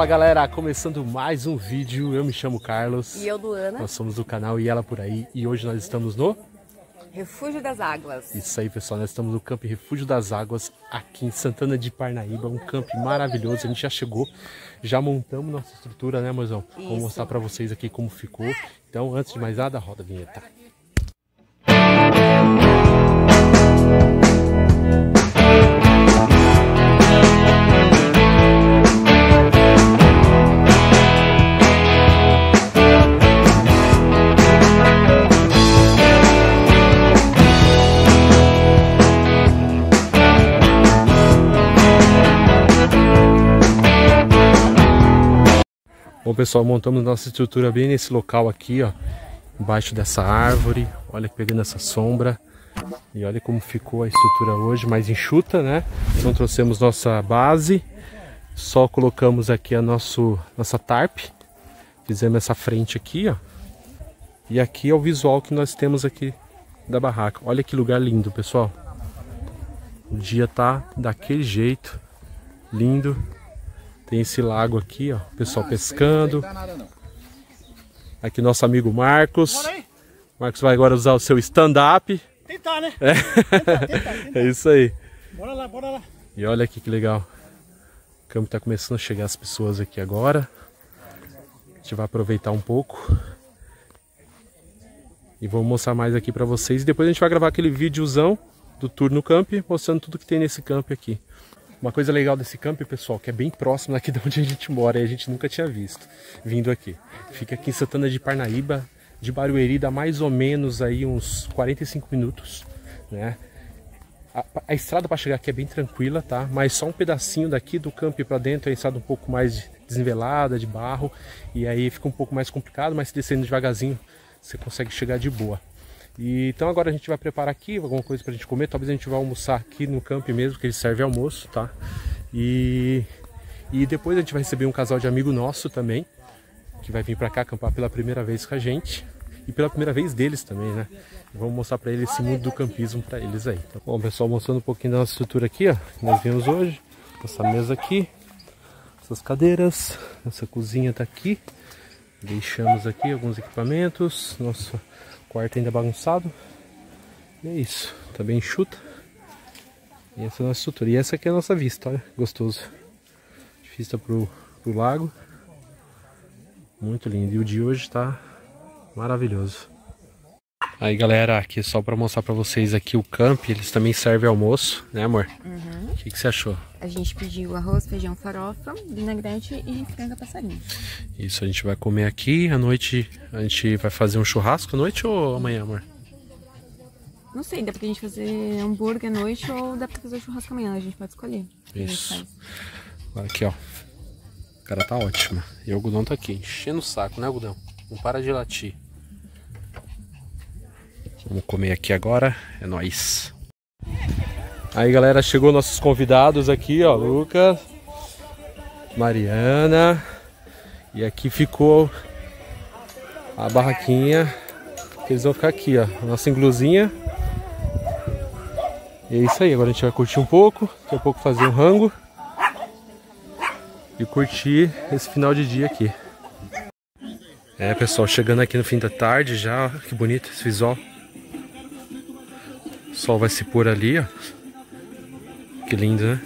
Fala galera, começando mais um vídeo, eu me chamo Carlos. E eu, Luana. Nós somos do canal E Ela Por Aí e hoje nós estamos no... Refúgio das Águas. Isso aí pessoal, nós estamos no Camp Refúgio das Águas aqui em Santana de Parnaíba, um camp maravilhoso, a gente já chegou, já montamos nossa estrutura né mozão? Vou mostrar pra vocês aqui como ficou. Então antes de mais nada, roda a vinheta. Bom pessoal, montamos nossa estrutura bem nesse local aqui, ó. Embaixo dessa árvore. Olha pegando essa sombra. E olha como ficou a estrutura hoje, mais enxuta, né? Então trouxemos nossa base. Só colocamos aqui a nosso, nossa tarp. Fizemos essa frente aqui, ó. E aqui é o visual que nós temos aqui da barraca. Olha que lugar lindo, pessoal. O dia tá daquele jeito. Lindo. Tem esse lago aqui, ó. O pessoal pescando. Aqui nosso amigo Marcos. Marcos vai agora usar o seu stand-up. Tentar, né? É. Tentar, tentar, tentar. É isso aí. Bora lá, bora lá. E olha aqui que legal. O campo tá começando a chegar as pessoas aqui agora. A gente vai aproveitar um pouco. E vou mostrar mais aqui pra vocês. E depois a gente vai gravar aquele videozão do tour no camp, mostrando tudo que tem nesse camp aqui. Uma coisa legal desse camp, pessoal, que é bem próximo daqui de onde a gente mora e a gente nunca tinha visto vindo aqui. Fica aqui em Santana de Parnaíba, de Barueri, dá mais ou menos aí uns 45 minutos, né? A, a estrada para chegar aqui é bem tranquila, tá? Mas só um pedacinho daqui do camp para dentro é estrada um pouco mais desnivelada, de barro, e aí fica um pouco mais complicado, mas se descendo devagarzinho você consegue chegar de boa. E, então agora a gente vai preparar aqui alguma coisa pra gente comer. Talvez a gente vá almoçar aqui no camp mesmo, que ele serve almoço, tá? E, e depois a gente vai receber um casal de amigo nosso também, que vai vir pra cá acampar pela primeira vez com a gente. E pela primeira vez deles também, né? Vamos mostrar pra eles esse mundo do campismo pra eles aí. Tá bom, pessoal, mostrando um pouquinho da nossa estrutura aqui, ó. Que nós vimos hoje. Essa mesa aqui. Essas cadeiras. Essa cozinha tá aqui. Deixamos aqui alguns equipamentos. Nossa quarto ainda bagunçado. E é isso, tá bem enxuta. E essa é a nossa estrutura. E essa aqui é a nossa vista, olha, gostoso. Vista pro, pro lago. Muito lindo. E o de hoje tá maravilhoso. Aí galera, aqui só para mostrar para vocês aqui o camp, eles também servem almoço, né amor? Uhum. O que, que você achou? A gente pediu arroz, feijão, farofa, vinagrete e franga passarinho. Isso, a gente vai comer aqui, à noite a gente vai fazer um churrasco à noite ou amanhã, amor? Não sei, dá pra gente fazer hambúrguer à noite ou dá pra fazer churrasco amanhã, a gente pode escolher. Isso. aqui, ó. O cara tá ótima. E o algodão tá aqui, enchendo o saco, né, algodão? Não para de latir. Vamos comer aqui agora, é nóis. Aí, galera, chegou nossos convidados aqui, ó. Lucas, Mariana. E aqui ficou a barraquinha. Eles vão ficar aqui, ó. Nossa ingluzinha. E é isso aí, agora a gente vai curtir um pouco. Daqui a pouco fazer um rango e curtir esse final de dia aqui. É, pessoal, chegando aqui no fim da tarde já, que bonito esse visual. O sol vai se pôr ali, ó. Que lindo, né?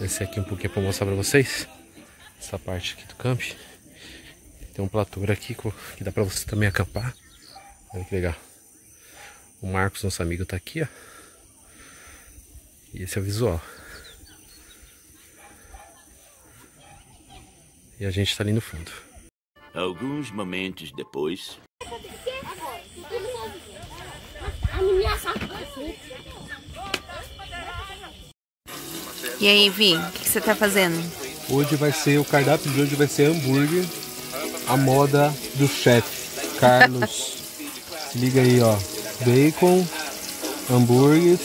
Descer aqui um pouquinho para mostrar para vocês essa parte aqui do camp. Tem um platô aqui que dá para você também acampar. Olha que legal. O Marcos, nosso amigo, tá aqui, ó. E esse é o visual. E a gente tá ali no fundo. Alguns momentos depois. E aí, Vi, o que, que você tá fazendo? Hoje vai ser, o cardápio de hoje vai ser hambúrguer. A moda do chefe, Carlos. Se liga aí, ó. Bacon, hambúrgueres,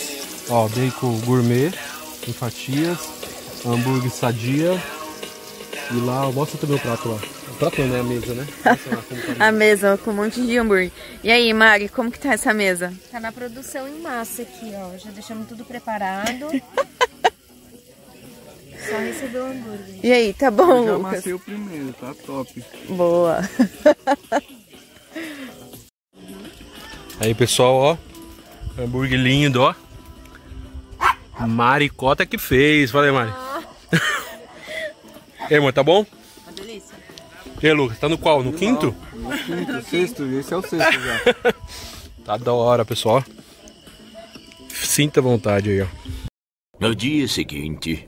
ó, bacon gourmet em fatias, hambúrguer sadia. E lá, mostra também o prato lá. O prato não, né? A mesa, né? A mesa com um monte de hambúrguer. E aí, Mari, como que tá essa mesa? Tá na produção em massa aqui, ó. Já deixamos tudo preparado. Só recebeu o hambúrguer. E aí, tá bom, Eu já Lucas? amassei o primeiro, tá top. Boa. Aí, pessoal, ó. Hambúrguer lindo, ó. Maricota que fez. Fala aí, Mari. e aí, amor, tá bom? E aí, Lucas, tá no qual? No quinto? No quinto, sexto, esse é o sexto já. Tá da hora, pessoal. Sinta vontade aí, ó. No dia seguinte,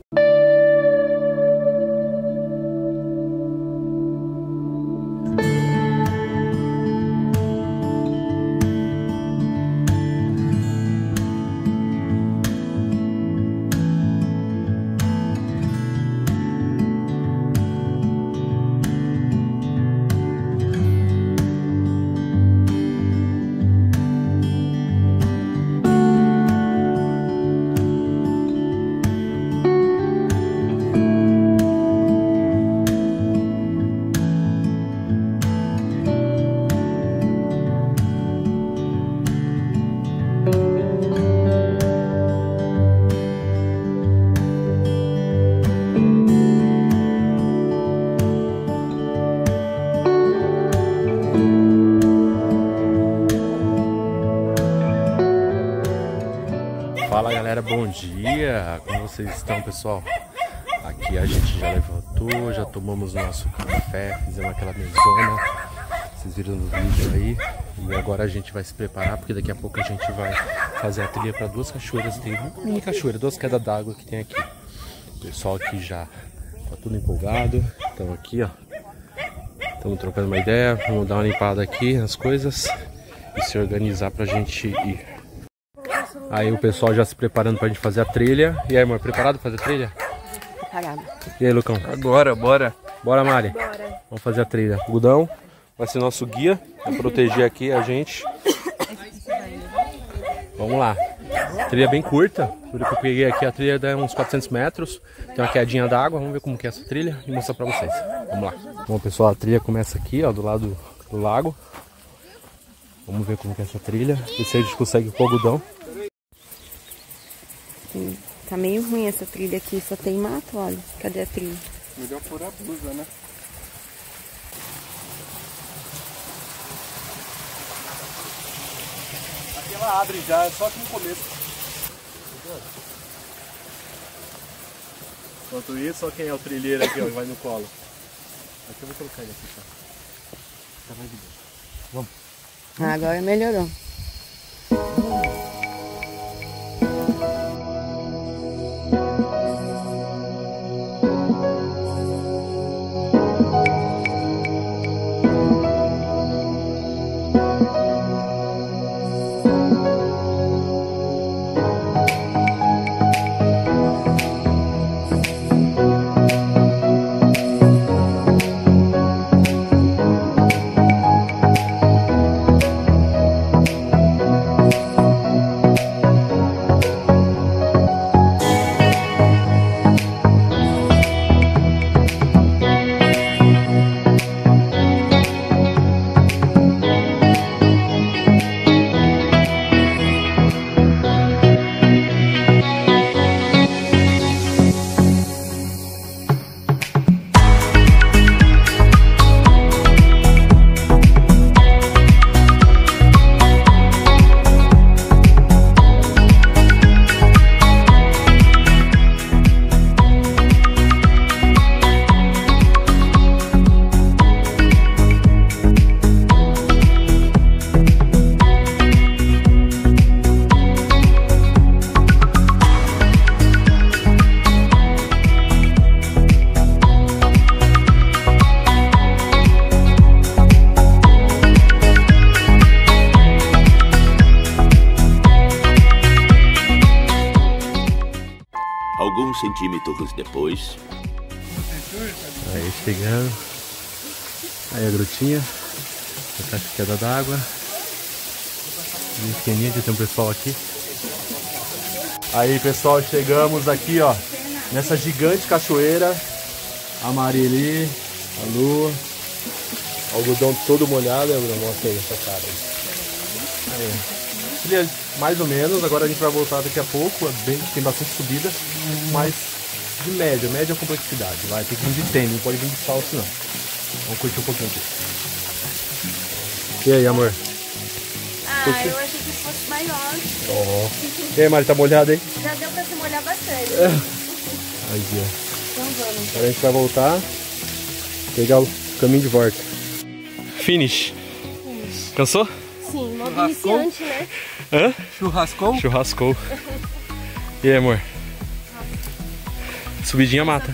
bom dia! Como vocês estão, pessoal? Aqui a gente já levantou, já tomamos nosso café, fizemos aquela mesona. Vocês viram no vídeo aí. E agora a gente vai se preparar, porque daqui a pouco a gente vai fazer a trilha para duas cachoeiras. Tem uma mini cachoeira, duas quedas d'água que tem aqui. O pessoal aqui já tá tudo empolgado. Então aqui, ó. Estamos trocando uma ideia. Vamos dar uma limpada aqui nas coisas e se organizar pra gente ir. Aí o pessoal já se preparando pra gente fazer a trilha. E aí, amor, preparado pra fazer a trilha? Parado. E aí, Lucão? Agora, bora. Bora, Mari? Vamos fazer a trilha. O Gudão vai ser nosso guia, vai proteger aqui a gente. Vamos lá. Trilha bem curta. Por que eu peguei aqui a trilha dá uns 400 metros. Tem uma quedinha d'água. Vamos ver como que é essa trilha e mostrar pra vocês. Vamos lá. Bom, pessoal, a trilha começa aqui, ó, do lado do lago. Vamos ver como que é essa trilha. Ver se a gente consegue pôr o Gudão. Sim. Tá meio ruim essa trilha aqui, só tem mato, olha. Cadê a trilha? Melhor pôr a blusa, né? Aqui ela abre já, só que no começo. Enquanto isso, ó quem é o trilheiro aqui, ó, vai no colo. Aqui eu vou colocar ele aqui, tá? Tá mais de boa. Ah, agora melhorou. Alguns centímetros depois, Aí chegando. Aí a grutinha. A caixa queda d'água. Pequenininha que tem um pessoal aqui. Aí pessoal, chegamos aqui ó. Nessa gigante cachoeira. A Marili, a Lua. Algodão todo molhado, é, Bruno? Mostra aí essa cara. Aí. Mais ou menos, agora a gente vai voltar daqui a pouco. É bem, tem bastante subida, mas de média, média complexidade. Vai ter que vir de tênis, não pode vir de salto não. Vamos curtir um pouquinho aqui. E aí, amor? Ah, Curtiu? eu achei que fosse maior. Ó. E aí, Mari, tá molhado aí? Já deu pra se molhar bastante. Aí, ó. Então vamos. Agora a gente vai voltar, pegar o caminho de volta. Finish. Cansou? Sim, modo Churrascou? iniciante, né? Hã? Churrascou? Churrascou. E aí, amor? Subidinha mata.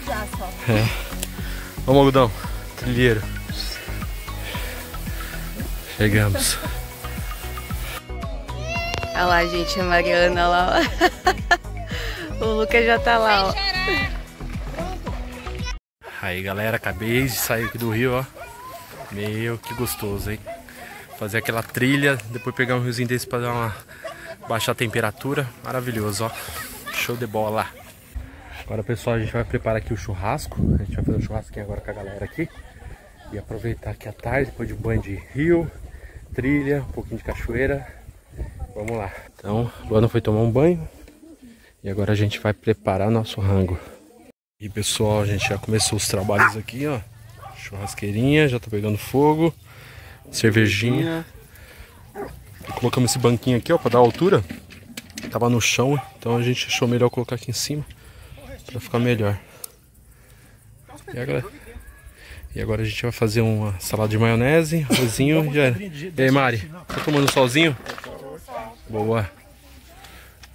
Sujar só. Vamos, algodão. Trilheiro. Chegamos. Olha lá, gente, a Mariana lá, ó. O Lucas já tá lá, ó. Aí, galera, acabei de sair aqui do rio, ó. Meu, que gostoso, hein? Fazer aquela trilha, depois pegar um riozinho desse pra dar uma... baixar a temperatura. Maravilhoso, ó. Show de bola. Agora, pessoal, a gente vai preparar aqui o churrasco. A gente vai fazer um churrasquinho agora com a galera aqui. E aproveitar aqui a tarde, depois de um banho de rio, trilha, um pouquinho de cachoeira. Vamos lá. Então, Luana foi tomar um banho. E agora a gente vai preparar nosso rango. E pessoal, a gente já começou os trabalhos aqui, ó. Churrasqueirinha, já tá pegando fogo. Cervejinha. Colocamos esse banquinho aqui, ó, pra dar altura. Tava no chão, então a gente achou melhor colocar aqui em cima. Pra ficar melhor. E agora, e agora a gente vai fazer uma salada de maionese, arrozinho e já era. E aí, Mari? Tá tomando solzinho? Boa.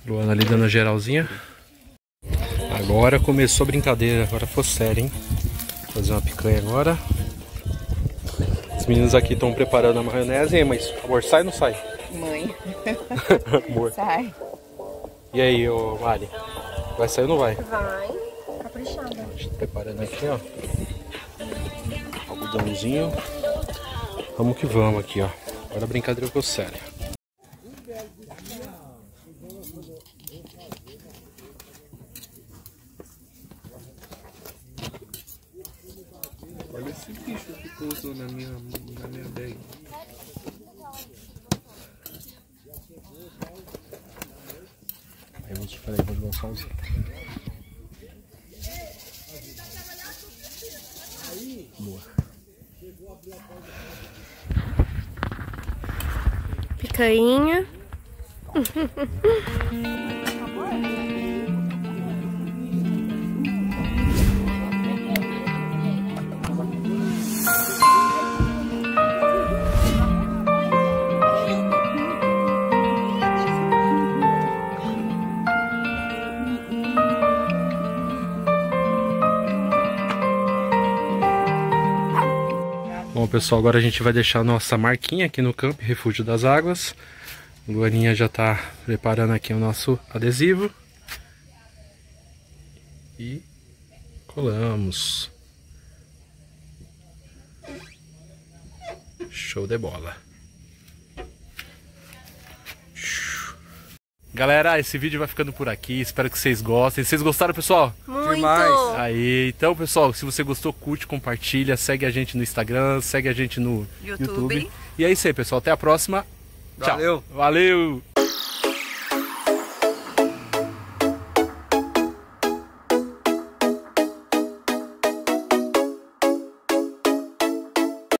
Luana ali dando a geralzinha. Agora começou a brincadeira, agora foi sério, hein? Vou fazer uma picanha agora. Os meninos aqui estão preparando a maionese, hein, mas amor, sai ou não sai? Mãe, amor. sai. E aí, ô Mari? Vai sair ou não vai? Vai. Caprichada. A gente tá preparando aqui, ó. Algodãozinho. Vamos que vamos aqui, ó. Agora a brincadeira ficou séria. Olha esse bicho que pousou na minha, na minha bag. Aí eu vou te falar, vou jogar um solzinho. Boa. Picanha. Bom, pessoal, agora a gente vai deixar nossa marquinha aqui no campo, Refúgio das Águas. Luaninha já tá preparando aqui o nosso adesivo. E colamos. Show de bola. Galera, esse vídeo vai ficando por aqui. Espero que vocês gostem. Vocês gostaram, pessoal? Muito. Demais. Aí, então, pessoal, se você gostou, curte, compartilha, segue a gente no Instagram, segue a gente no YouTube. YouTube. E é isso aí, pessoal. Até a próxima. Tchau. Valeu. Valeu.